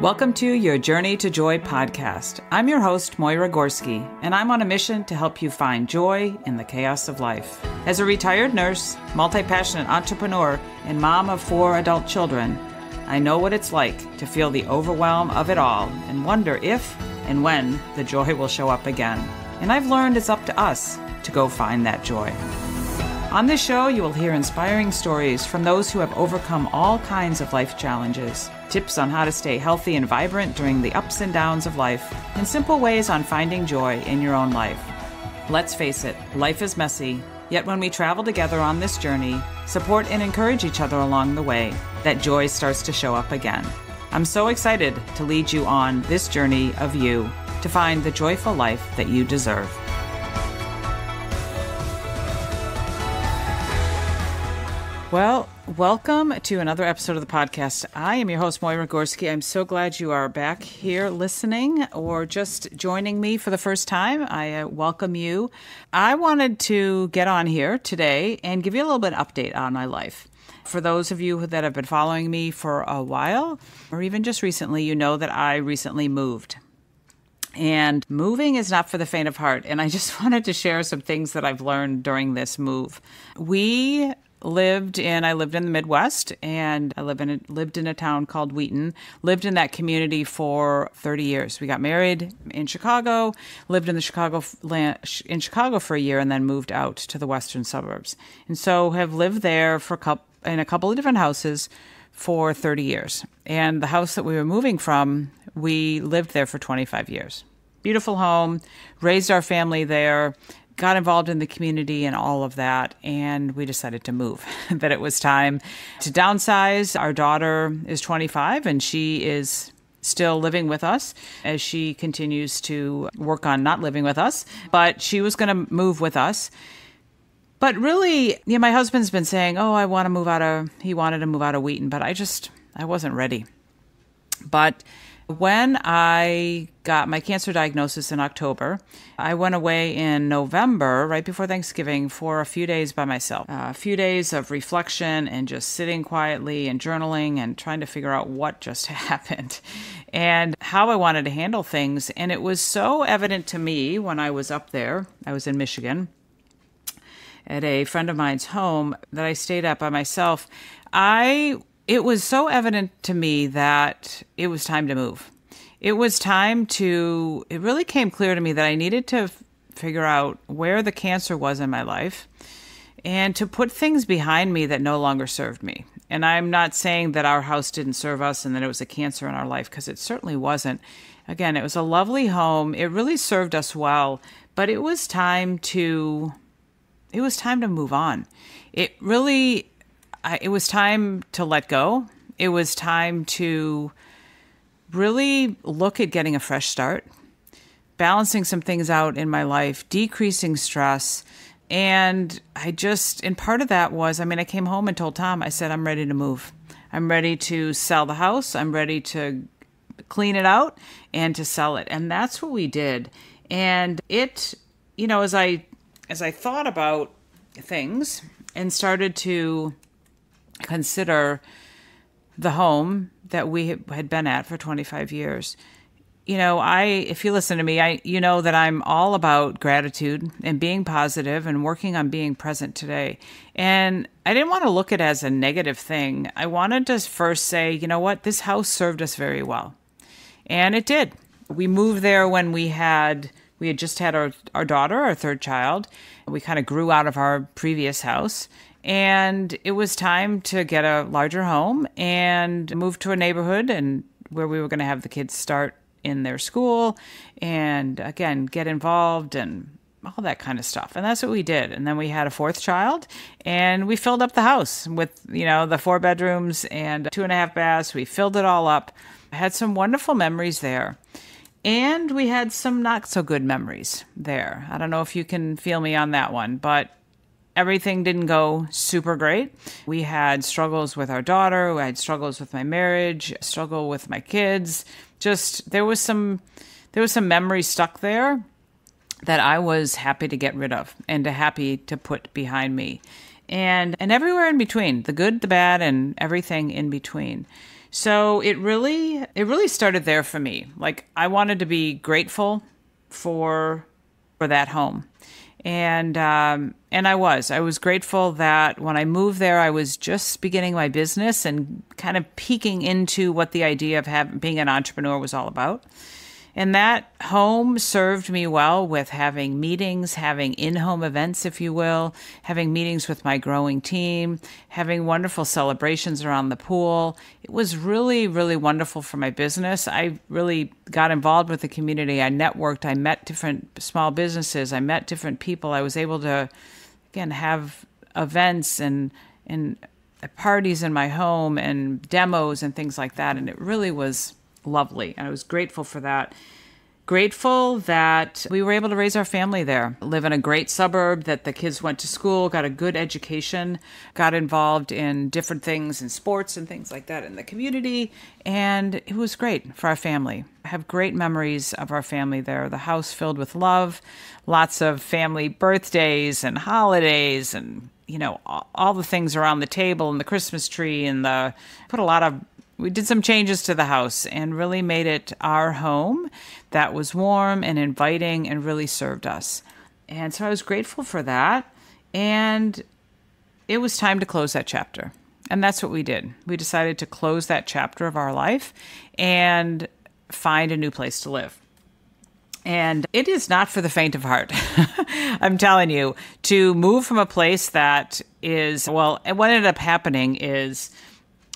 Welcome to your Journey to Joy podcast. I'm your host, Moyra Gorski, and I'm on a mission to help you find joy in the chaos of life. As a retired nurse, multi passionate entrepreneur, and mom of four adult children, I know what it's like to feel the overwhelm of it all and wonder if and when the joy will show up again. And I've learned it's up to us to go find that joy. On this show, you will hear inspiring stories from those who have overcome all kinds of life challenges, tips on how to stay healthy and vibrant during the ups and downs of life, and simple ways on finding joy in your own life. Let's face it, life is messy, yet when we travel together on this journey, support and encourage each other along the way, that joy starts to show up again. I'm so excited to lead you on this journey of you to find the joyful life that you deserve. Well, welcome to another episode of the podcast. I am your host, Moyra Gorski. I'm so glad you are back here listening or just joining me for the first time. I uh, welcome you. I wanted to get on here today and give you a little bit of update on my life. For those of you that have been following me for a while, or even just recently, you know that I recently moved. And moving is not for the faint of heart. And I just wanted to share some things that I've learned during this move. We lived in I lived in the Midwest and I live in a, lived in a town called Wheaton. Lived in that community for 30 years. We got married in Chicago, lived in the Chicago in Chicago for a year and then moved out to the western suburbs. And so have lived there for a couple in a couple of different houses for 30 years. And the house that we were moving from, we lived there for 25 years. Beautiful home, raised our family there, got involved in the community and all of that, and we decided to move. that it was time to downsize. Our daughter is 25 and she is still living with us as she continues to work on not living with us, but she was going to move with us. But really, yeah, my husband's been saying, "Oh, I want to move out of." He wanted to move out of Wheaton, but I just I wasn't ready. But when I got my cancer diagnosis in October, I went away in November, right before Thanksgiving, for a few days by myself. Uh, a few days of reflection and just sitting quietly and journaling and trying to figure out what just happened and how I wanted to handle things. And it was so evident to me when I was up there, I was in Michigan at a friend of mine's home that I stayed at by myself. I it was so evident to me that it was time to move. It was time to, it really came clear to me that I needed to f- figure out where the cancer was in my life and to put things behind me that no longer served me. And I'm not saying that our house didn't serve us and that it was a cancer in our life, because it certainly wasn't. Again, it was a lovely home. It really served us well, but it was time to it was time to move on. It really I, it was time to let go. It was time to really look at getting a fresh start, balancing some things out in my life, decreasing stress. And I just, and part of that was, I mean, I came home and told Tom, I said, I'm ready to move. I'm ready to sell the house. I'm ready to clean it out and to sell it. And that's what we did. And it, you know, as I, as I thought about things and started to consider the home that we had been at for 25 years. You know, I if you listen to me, I you know that I'm all about gratitude and being positive and working on being present today. And I didn't want to look at it as a negative thing. I wanted to first say, you know what, this house served us very well. And it did. We moved there when we had we had just had our, our daughter, our third child. And we kind of grew out of our previous house and it was time to get a larger home and move to a neighborhood and where we were going to have the kids start in their school and again get involved and all that kind of stuff. And that's what we did. And then we had a fourth child and we filled up the house with you know the four bedrooms and two and a half baths. We filled it all up. I had some wonderful memories there. And we had some not so good memories there. I don't know if you can feel me on that one but everything didn't go super great. We had struggles with our daughter, we had struggles with my marriage, struggle with my kids. Just there was some there was some memory stuck there that I was happy to get rid of and to happy to put behind me. and and everywhere in between, the good, the bad, and everything in between. So it really it really started there for me. Like I wanted to be grateful for for that home and um, and I was. I was grateful that when I moved there, I was just beginning my business and kind of peeking into what the idea of having, being an entrepreneur was all about. And that home served me well with having meetings, having in home events, if you will, having meetings with my growing team, having wonderful celebrations around the pool. It was really, really wonderful for my business. I really got involved with the community. I networked, I met different small businesses, I met different people. I was able to, again, have events and, and parties in my home and demos and things like that. And it really was lovely. And I was grateful for that. Grateful that we were able to raise our family there, live in a great suburb, that the kids went to school, got a good education, got involved in different things in sports and things like that in the community. And it was great for our family. I have great memories of our family there. The house filled with love, lots of family birthdays and holidays and you know all the things around the table and the christmas tree and the put a lot of we did some changes to the house and really made it our home that was warm and inviting and really served us. And so I was grateful for that. And it was time to close that chapter. And that's what we did. We decided to close that chapter of our life and find a new place to live. And it is not for the faint of heart. I'm telling you, to move from a place that is, well, what ended up happening is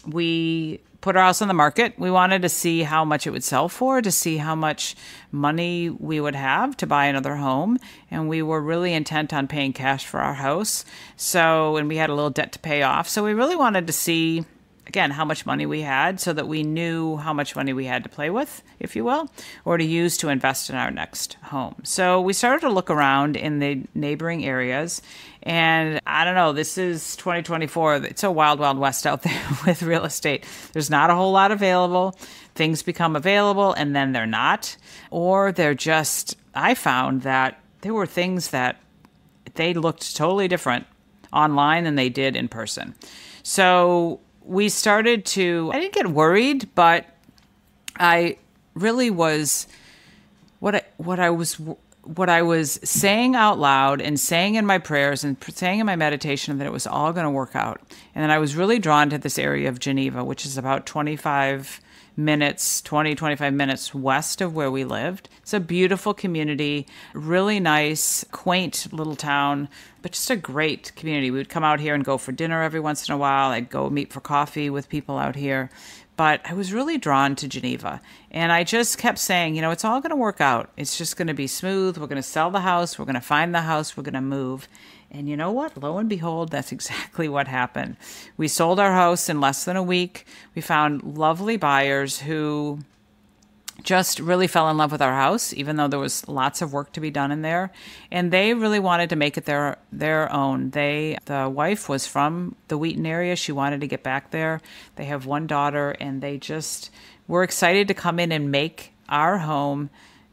we put our house on the market. We wanted to see how much it would sell for, to see how much money we would have to buy another home. And we were really intent on paying cash for our house. So, and we had a little debt to pay off. So, we really wanted to see again how much money we had so that we knew how much money we had to play with if you will or to use to invest in our next home. So we started to look around in the neighboring areas and i don't know this is 2024 it's a wild wild west out there with real estate. There's not a whole lot available. Things become available and then they're not. Or they're just i found that there were things that they looked totally different online than they did in person. So we started to, I didn't get worried, but I really was what I, what I was what I was saying out loud and saying in my prayers and saying in my meditation that it was all going to work out. And then I was really drawn to this area of Geneva, which is about 25 minutes, 20, 25 minutes west of where we lived. It's a beautiful community, really nice, quaint little town, but just a great community. We would come out here and go for dinner every once in a while. I'd go meet for coffee with people out here. But I was really drawn to Geneva. And I just kept saying, you know, it's all going to work out. It's just going to be smooth. We're going to sell the house. We're going to find the house. We're going to move. And you know what? Lo and behold, that's exactly what happened. We sold our house in less than a week. We found lovely buyers who just really fell in love with our house, even though there was lots of work to be done in there. And they really wanted to make it their their own. They the wife was from the Wheaton area. She wanted to get back there. They have one daughter, and they just were excited to come in and make our home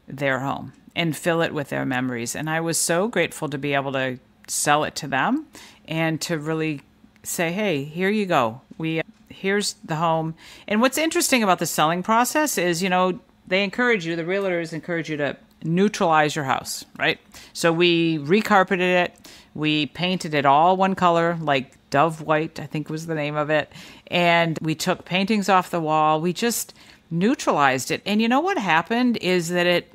their home and fill it with their memories. And I was so grateful to be able to sell it to them and to really say, hey, here you go. We uh, here's the home. And what's interesting about the selling process is, you know, they encourage you, the realtors encourage you to neutralize your house, right? So we recarpeted it, we painted it all one color, like Dove White, I think was the name of it. And we took paintings off the wall. We just neutralized it. And you know what happened is that it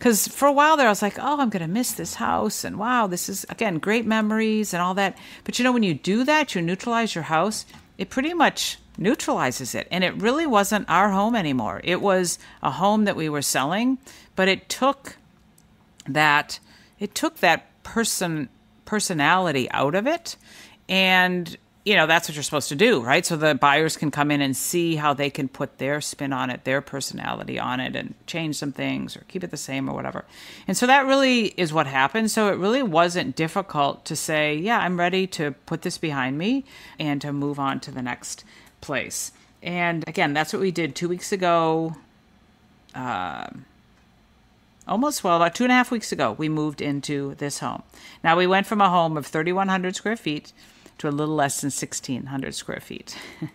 because for a while there, I was like, oh, I'm going to miss this house. And wow, this is, again, great memories and all that. But you know, when you do that, you neutralize your house, it pretty much neutralizes it. And it really wasn't our home anymore. It was a home that we were selling, but it took that, it took that person, personality out of it. And you know that's what you're supposed to do right? So the buyers can come in and see how they can put their spin on it their personality on it and change some things or keep it the same or whatever. And so that really is what happened. So it really wasn't difficult to say yeah i'm ready to put this behind me and to move on to the next place. And again that's what we did two weeks ago uh, almost well about two and a half weeks ago we moved into this home. Now we went from a home of 3100 square feet to a little less than 1,600 square feet.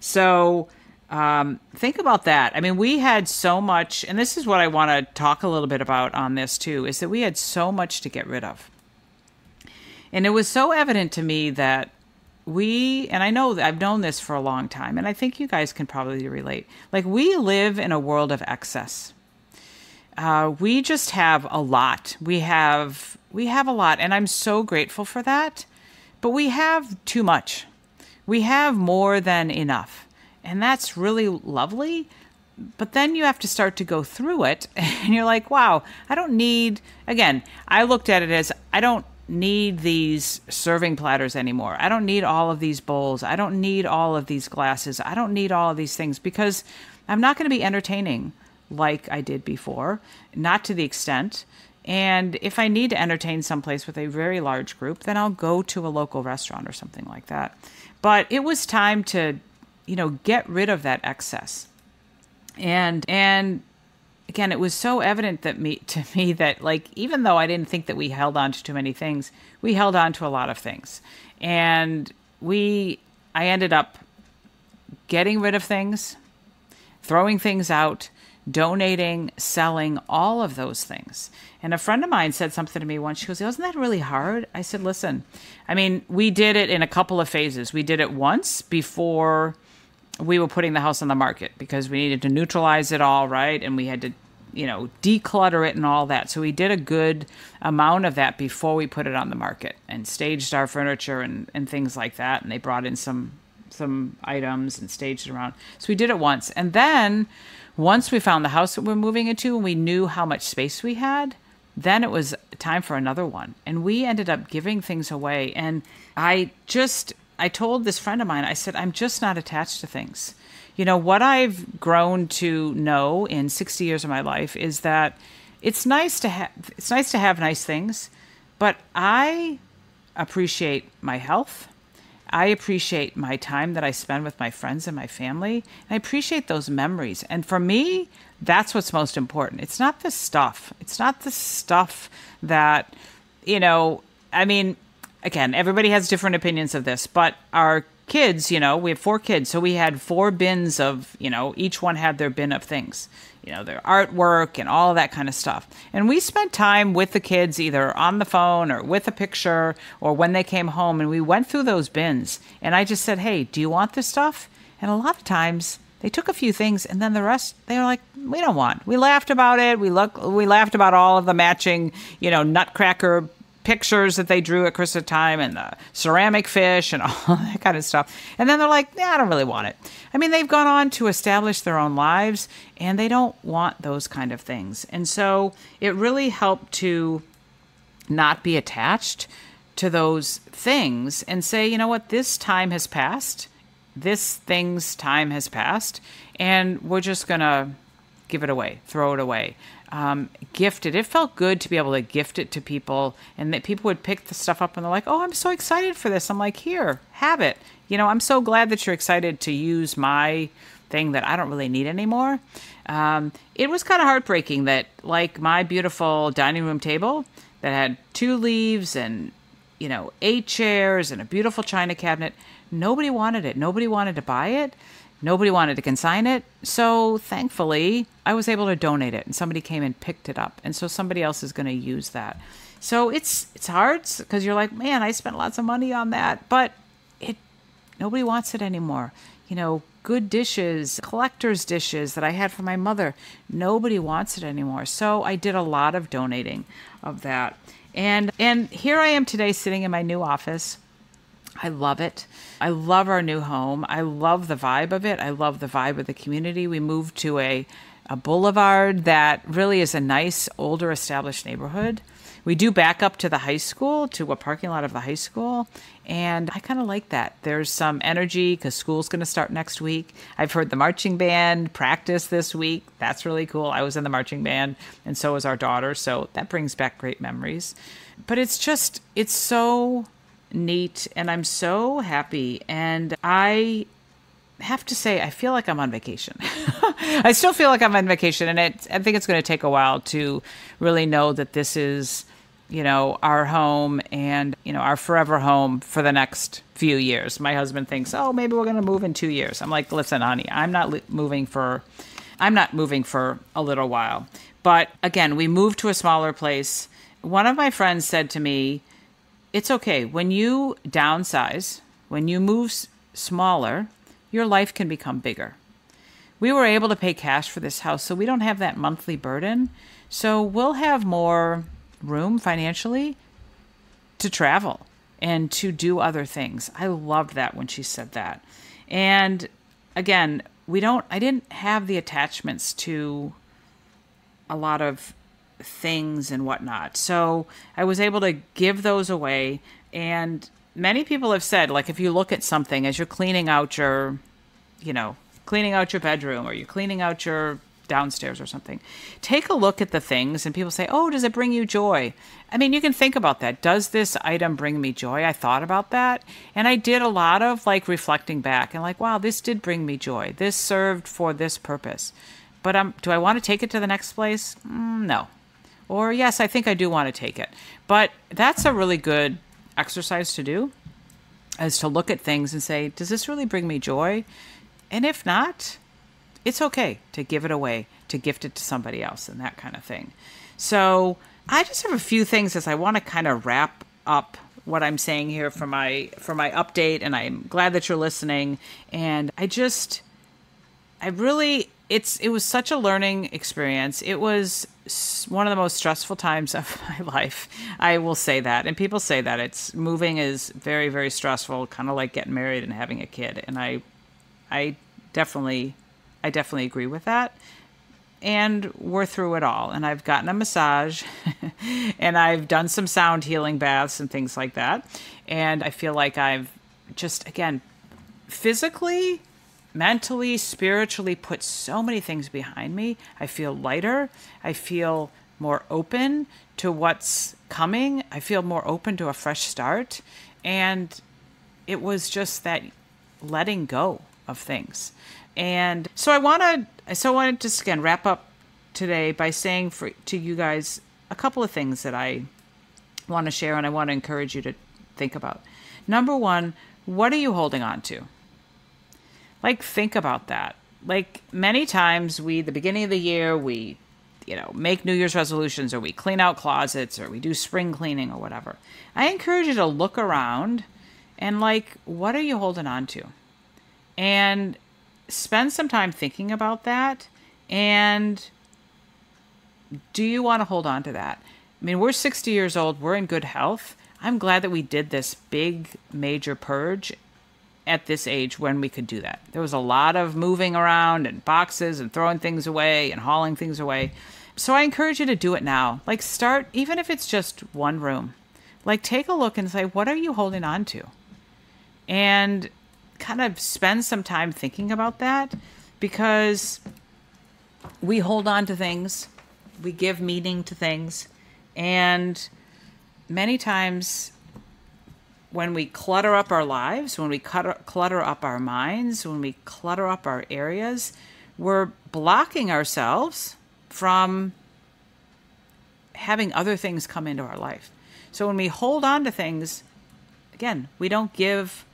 so um, think about that. I mean, we had so much, and this is what I want to talk a little bit about on this too, is that we had so much to get rid of. And it was so evident to me that we, and I know that I've known this for a long time, and I think you guys can probably relate. Like, we live in a world of excess. Uh, we just have a lot. We have we have a lot, and I'm so grateful for that. But we have too much. We have more than enough, and that's really lovely. But then you have to start to go through it, and you're like, "Wow, I don't need." Again, I looked at it as I don't need these serving platters anymore. I don't need all of these bowls. I don't need all of these glasses. I don't need all of these things because I'm not going to be entertaining like I did before, not to the extent. And if I need to entertain someplace with a very large group, then I'll go to a local restaurant or something like that. But it was time to, you know, get rid of that excess. And and again, it was so evident that me to me that like even though I didn't think that we held on to too many things, we held on to a lot of things. And we I ended up getting rid of things, throwing things out, donating, selling, all of those things. And a friend of mine said something to me once. She goes, Wasn't that really hard? I said, Listen, I mean, we did it in a couple of phases. We did it once before we were putting the house on the market because we needed to neutralize it all, right? And we had to, you know, declutter it and all that. So we did a good amount of that before we put it on the market and staged our furniture and, and things like that. And they brought in some some items and staged it around. So we did it once. And then once we found the house that we're moving into and we knew how much space we had, then it was time for another one. And we ended up giving things away. And I just, I told this friend of mine, I said, I'm just not attached to things. You know, what I've grown to know in 60 years of my life is that it's nice to have it's nice to have nice things, but I appreciate my health. I appreciate my time that I spend with my friends and my family. And I appreciate those memories. And for me, that's what's most important. It's not the stuff. It's not the stuff that, you know, I mean, again, everybody has different opinions of this, but our kids, you know, we have four kids, so we had four bins of, you know, each one had their bin of things, you know, their artwork and all that kind of stuff. And we spent time with the kids either on the phone or with a picture or when they came home and we went through those bins and I just said, "Hey, do you want this stuff?" And a lot of times they took a few things and then the rest they were like we don't want we laughed about it we look we laughed about all of the matching you know nutcracker pictures that they drew at Christmas time and the ceramic fish and all that kind of stuff. And then they're like, yeah, I don't really want it. I mean, they've gone on to establish their own lives and they don't want those kind of things. And so it really helped to not be attached to those things and say, you know what, this time has passed. This thing's time has passed. And we're just going to give it away, throw it away um, gifted. It felt good to be able to gift it to people, and that people would pick the stuff up and they're like, "Oh, I'm so excited for this." I'm like, "Here, have it." You know, I'm so glad that you're excited to use my thing that I don't really need anymore. Um, it was kind of heartbreaking that, like, my beautiful dining room table that had two leaves and you know eight chairs and a beautiful china cabinet. Nobody wanted it. Nobody wanted to buy it. Nobody wanted to consign it. So thankfully, I was able to donate it and somebody came and picked it up. And so somebody else is going to use that. So it's it's hard because you're like, "Man, I spent lots of money on that." But it nobody wants it anymore. You know, good dishes, collector's dishes that I had for my mother. Nobody wants it anymore. So I did a lot of donating of that. And and here I am today sitting in my new office I love it. I love our new home. I love the vibe of it. I love the vibe of the community. We moved to a, a boulevard that really is a nice, older, established neighborhood. We do back up to the high school, to a parking lot of the high school, and I kind of like that. There's some energy because school's going to start next week. I've heard the marching band practice this week. That's really cool. I was in the marching band, and so was our daughter, so that brings back great memories. But it's just, it's so neat, and I'm so happy. And I have to say, I feel like I'm on vacation. I still feel like I'm on vacation, and it, I think it's going to take a while to really know that this is you know, our home and, you know, our forever home for the next few years. My husband thinks, "Oh, maybe we're going to move in 2 years." I'm like, "Listen, honey, I'm not li- moving for I'm not moving for a little while." But again, we moved to a smaller place. One of my friends said to me, "It's okay when you downsize, when you move smaller, your life can become bigger." we were able to pay cash for this house, so we don't have that monthly burden. So we'll have more room financially to travel and to do other things. I loved that when she said that. And again, we don't, I didn't have the attachments to a lot of things and whatnot. So I was able to give those away. And many people have said, like, if you look at something as you're cleaning out your, you know, cleaning out your bedroom or you're cleaning out your downstairs or something. Take a look at the things and people say, "Oh, does it bring you joy?" I mean, you can think about that. Does this item bring me joy? I thought about that, and I did a lot of like reflecting back and like, "Wow, this did bring me joy. This served for this purpose." But um do I want to take it to the next place? Mm, no. Or yes, I think I do want to take it. But that's a really good exercise to do is to look at things and say, "Does this really bring me joy?" And if not, it's okay to give it away, to gift it to somebody else, and that kind of thing. So I just have a few things as I want to kind of wrap up what I'm saying here for my for my update, and I'm glad that you're listening. And I just, I really, it's it was such a learning experience. It was one of the most stressful times of my life. I will say that, and people say that it's moving is very very stressful, kind of like getting married and having a kid. And I, I definitely I definitely agree with that. And we're through it all. And I've gotten a massage and I've done some sound healing baths and things like that. And I feel like I've just, again, physically, mentally, spiritually put so many things behind me. I feel lighter. I feel more open to what's coming. I feel more open to a fresh start. And it was just that letting go of things. And so I want to, so I want to just again wrap up today by saying for to you guys a couple of things that I want to share and I want to encourage you to think about. Number one, what are you holding on to? Like, think about that. Like, many times we, the beginning of the year, we, you know, make New Year's resolutions or we clean out closets or we do spring cleaning or whatever. I encourage you to look around and, like, what are you holding on to? And spend some time thinking about that and do you want to hold on to that? I mean, we're 60 years old, we're in good health. I'm glad that we did this big major purge at this age when we could do that. There was a lot of moving around and boxes and throwing things away and hauling things away. So I encourage you to do it now. Like start even if it's just one room. Like take a look and say what are you holding on to? And kind of spend some time thinking about that because we hold on to things, we give meaning to things, and many times when we clutter up our lives, when we clutter, clutter up our minds, when we clutter up our areas, we're blocking ourselves from having other things come into our life. So when we hold on to things, again, we don't give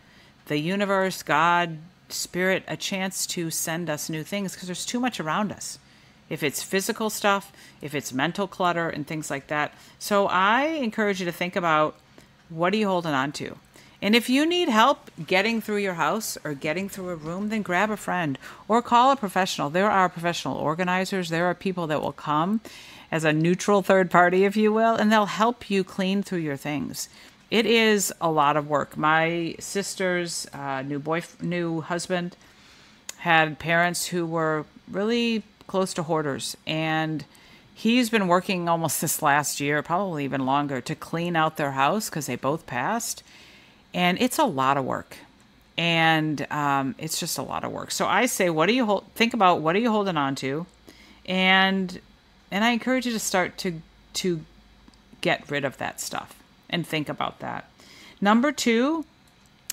the universe, God, spirit a chance to send us new things because there's too much around us. If it's physical stuff, if it's mental clutter and things like that. So I encourage you to think about what are you holding on to? And if you need help getting through your house or getting through a room, then grab a friend or call a professional. There are professional organizers, there are people that will come as a neutral third party, if you will, and they'll help you clean through your things it is a lot of work. My sister's uh, new boy, new husband, had parents who were really close to hoarders, and he's been working almost this last year, probably even longer, to clean out their house because they both passed, and it's a lot of work, and um, it's just a lot of work. So I say, what do you hold? Think about what are you holding on to, and and I encourage you to start to to get rid of that stuff and think about that. Number two,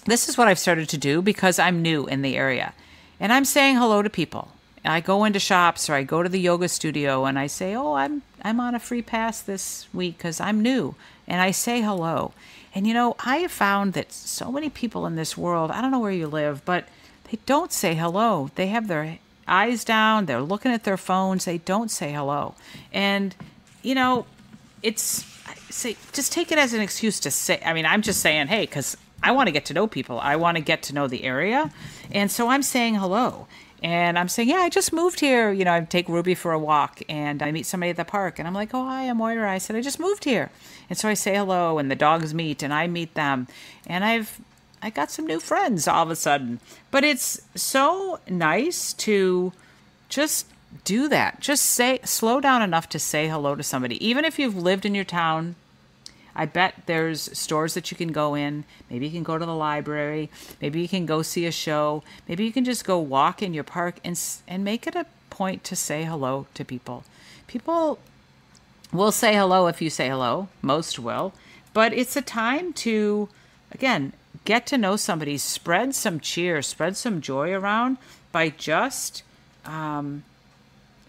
this is what I've started to do because I'm new in the area. And I'm saying hello to people. I go into shops or I go to the yoga studio and I say, "Oh, I'm I'm on a free pass this week cuz I'm new." And I say hello. And you know, I have found that so many people in this world, I don't know where you live, but they don't say hello. They have their eyes down, they're looking at their phones, they don't say hello. And you know, it's say just take it as an excuse to say I mean, I'm just saying, "Hey, cuz I want to get to know people. I want to get to know the area." And so I'm saying hello. And I'm saying, yeah, I just moved here. You know, I take Ruby for a walk and I meet somebody at the park and I'm like, oh, hi, I'm Moyra. I said, I just moved here. And so I say hello and the dogs meet and I meet them. And I've, I got some new friends all of a sudden. But it's so nice to just do that. Just say, slow down enough to say hello to somebody. Even if you've lived in your town I bet there's stores that you can go in. Maybe you can go to the library. Maybe you can go see a show. Maybe you can just go walk in your park and and make it a point to say hello to people. People will say hello if you say hello. Most will. But it's a time to again, get to know somebody, spread some cheer, spread some joy around by just um,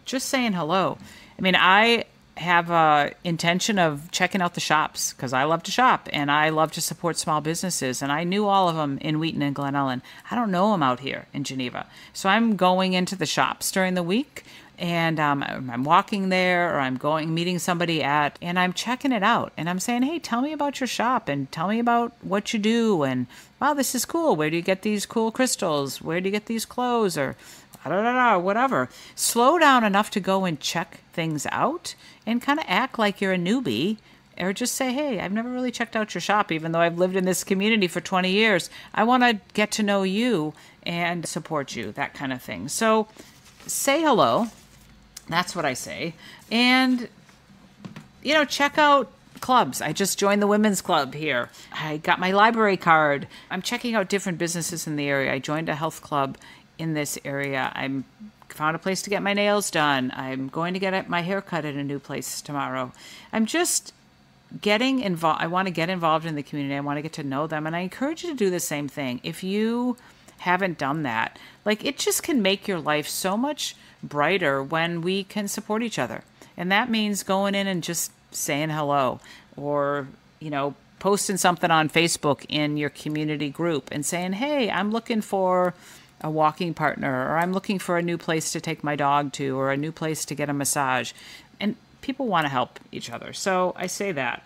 just saying hello. I mean, I have a intention of checking out the shops because I love to shop and I love to support small businesses. And I knew all of them in Wheaton and Glen Ellyn. I don't know them out here in Geneva. So I'm going into the shops during the week and um, I'm walking there or I'm going meeting somebody at and I'm checking it out and I'm saying, hey, tell me about your shop and tell me about what you do and wow, this is cool. Where do you get these cool crystals? Where do you get these clothes or I don't know, whatever. Slow down enough to go and check things out and kind of act like you're a newbie or just say, hey, I've never really checked out your shop, even though I've lived in this community for 20 years. I want to get to know you and support you, that kind of thing. So say hello. That's what I say. And, you know, check out clubs. I just joined the women's club here. I got my library card. I'm checking out different businesses in the area. I joined a health club in this area. I'm found a place to get my nails done. I'm going to get my hair cut at a new place tomorrow. I'm just getting involved. I want to get involved in the community. I want to get to know them. And I encourage you to do the same thing. If you haven't done that, like it just can make your life so much brighter when we can support each other. And that means going in and just saying hello or, you know, posting something on Facebook in your community group and saying, hey, I'm looking for a walking partner, or I'm looking for a new place to take my dog to, or a new place to get a massage. And people want to help each other. So I say that.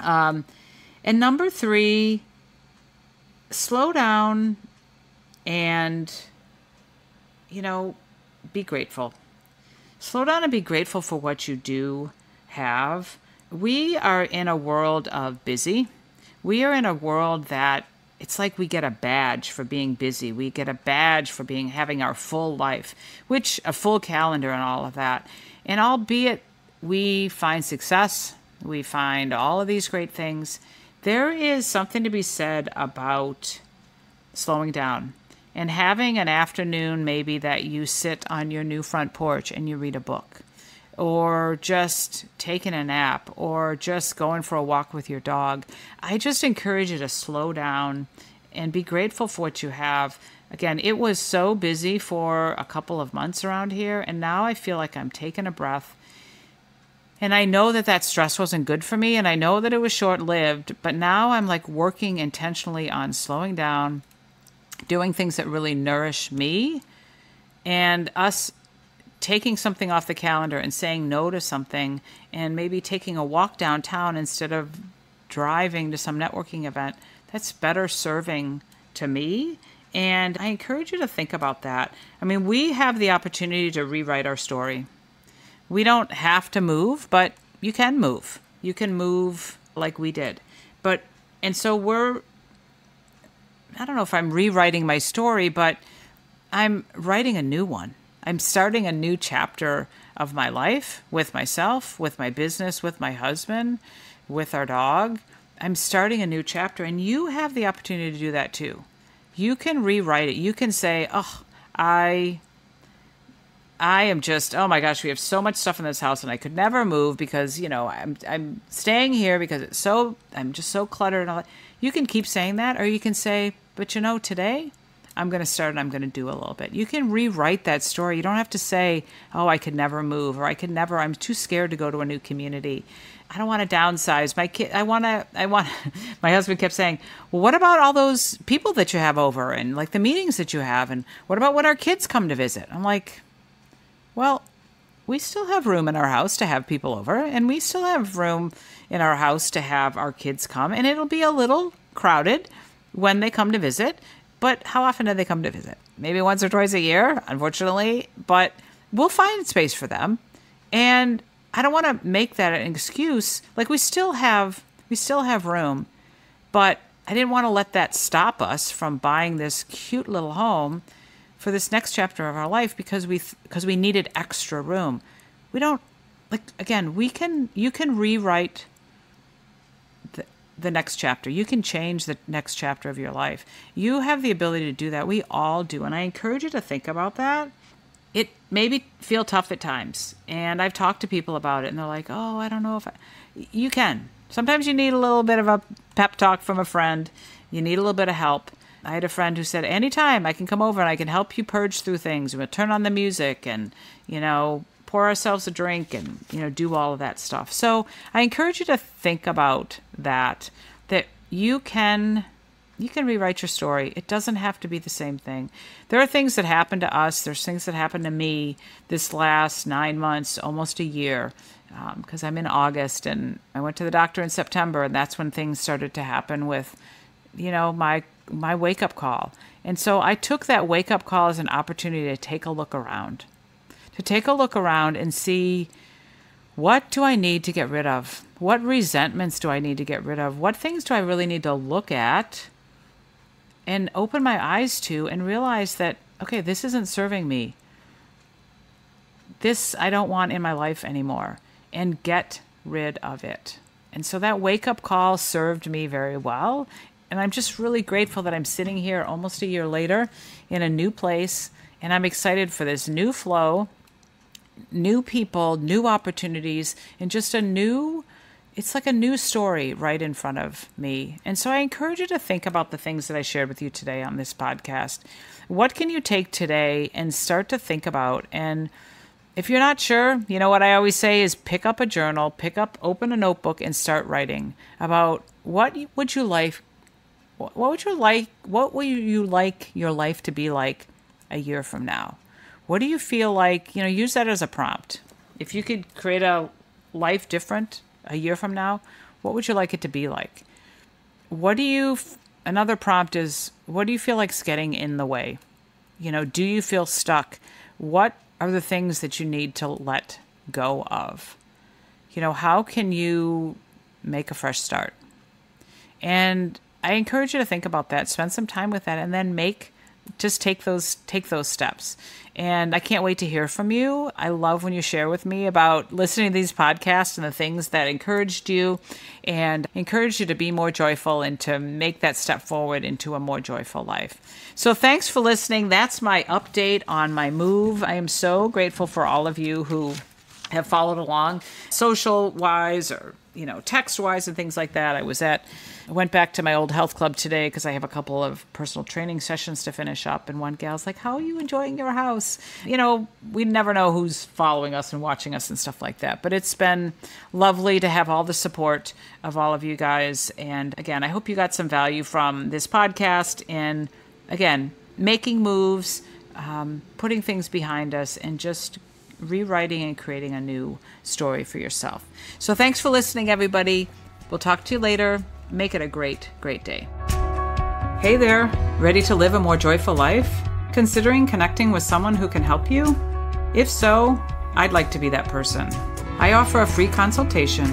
Um, and number three, slow down and, you know, be grateful. Slow down and be grateful for what you do have. We are in a world of busy. We are in a world that it's like we get a badge for being busy. We get a badge for being having our full life, which a full calendar and all of that. And albeit we find success, we find all of these great things, there is something to be said about slowing down and having an afternoon maybe that you sit on your new front porch and you read a book or just taking a nap or just going for a walk with your dog. I just encourage you to slow down and be grateful for what you have. Again, it was so busy for a couple of months around here, and now I feel like I'm taking a breath. And I know that that stress wasn't good for me, and I know that it was short lived, but now I'm like working intentionally on slowing down, doing things that really nourish me and us taking something off the calendar and saying no to something and maybe taking a walk downtown instead of driving to some networking event, that's better serving to me. And I encourage you to think about that. I mean, we have the opportunity to rewrite our story. We don't have to move, but you can move. You can move like we did. But, and so we're, I don't know if I'm rewriting my story, but I'm writing a new one I'm starting a new chapter of my life with myself, with my business, with my husband, with our dog. I'm starting a new chapter, and you have the opportunity to do that too. You can rewrite it. You can say, "Oh, I I am just oh my gosh, we have so much stuff in this house and I could never move because, you know, I'm I'm staying here because it's so I'm just so cluttered and all that. You can keep saying that or you can say, "But you know, today I'm going to start and I'm going to do a little bit. You can rewrite that story. You don't have to say, oh, I could never move or I could never, I'm too scared to go to a new community. I don't want to downsize. My kid, I want to, I want, my husband kept saying, well, what about all those people that you have over and like the meetings that you have? And what about when our kids come to visit? I'm like, well, we still have room in our house to have people over and we still have room in our house to have our kids come and it'll be a little crowded when they come to visit but how often do they come to visit? Maybe once or twice a year, unfortunately, but we'll find space for them. And I don't want to make that an excuse. Like we still have we still have room, but I didn't want to let that stop us from buying this cute little home for this next chapter of our life because we because we needed extra room. We don't like again, we can you can rewrite the next chapter. You can change the next chapter of your life. You have the ability to do that. We all do. And I encourage you to think about that. It maybe feel tough at times. And I've talked to people about it and they're like, "Oh, I don't know if I you can. Sometimes you need a little bit of a pep talk from a friend. You need a little bit of help. I had a friend who said, Anytime I can come over and I can help you purge through things. We'll turn on the music and, you know, pour ourselves a drink and you know do all of that stuff. So i encourage you to think about that that you can you can rewrite your story. It doesn't have to be the same thing. There are things that happen to us. There's things that happened to me this last nine months almost a year because um, i'm in august and i went to the doctor in september and that's when things started to happen with you know my my wake up call. And so i took that wake up call as an opportunity to take a look around to take a look around and see what do I need to get rid of? What resentments do I need to get rid of? What things do I really need to look at and open my eyes to and realize that, okay, this isn't serving me. This I don't want in my life anymore and get rid of it. And so that wake up call served me very well. And I'm just really grateful that I'm sitting here almost a year later in a new place. And I'm excited for this new flow new people, new opportunities, and just a new it's like a new story right in front of me. And so I encourage you to think about the things that I shared with you today on this podcast. What can you take today and start to think about? And if you're not sure, you know what I always say is pick up a journal, pick up, open a notebook, and start writing about what would you like, what would you like, what would you like your life to be like a year from now? What do you feel like? You know, use that as a prompt. If you could create a life different a year from now, what would you like it to be like? What do you, another prompt is, what do you feel like's getting in the way? You know, do you feel stuck? What are the things that you need to let go of? You know, how can you make a fresh start? And I encourage you to think about that, spend some time with that, and then make just take those take those steps. And i can't wait to hear from you. I love when you share with me about listening to these podcasts and the things that encouraged you and encouraged you to be more joyful and to make that step forward into a more joyful life. So thanks for listening. That's my update on my move. I am so grateful for all of you who have followed along social wise or you know text wise and things like that i was at I went back to my old health club today because I have a couple of personal training sessions to finish up. And one gal's like, How are you enjoying your house? You know, we never know who's following us and watching us and stuff like that. But it's been lovely to have all the support of all of you guys. And again, I hope you got some value from this podcast. And again, making moves, um, putting things behind us, and just rewriting and creating a new story for yourself. So thanks for listening, everybody. We'll talk to you later. Make it a great, great day. Hey there, ready to live a more joyful life? Considering connecting with someone who can help you? If so, I'd like to be that person. I offer a free consultation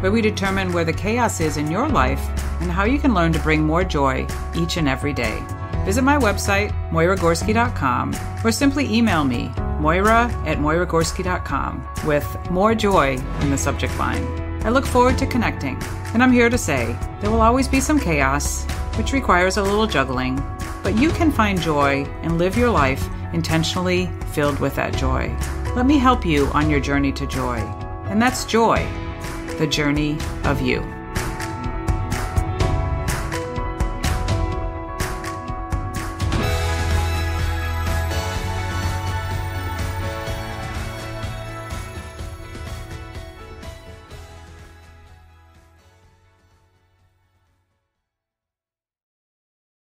where we determine where the chaos is in your life and how you can learn to bring more joy each and every day. Visit my website, moyragorski.com, or simply email me, moyra at moyragorski.com, with more joy in the subject line. I look forward to connecting. And I'm here to say there will always be some chaos, which requires a little juggling, but you can find joy and live your life intentionally filled with that joy. Let me help you on your journey to joy. And that's joy, the journey of you.